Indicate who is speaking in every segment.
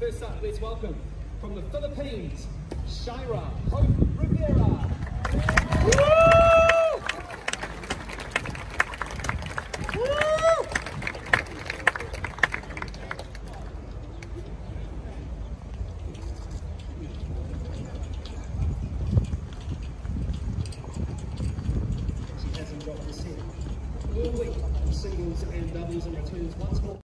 Speaker 1: First up, let's welcome from the Philippines, Shaira Hope Rivera. Dropped a set all week singles and doubles and returns once more.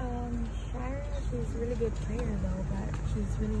Speaker 2: Um, she's a really good player though, but she's really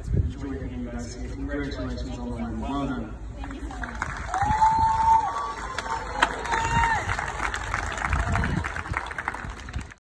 Speaker 3: It's been a joy you guys here. Congratulations on winning. Well done.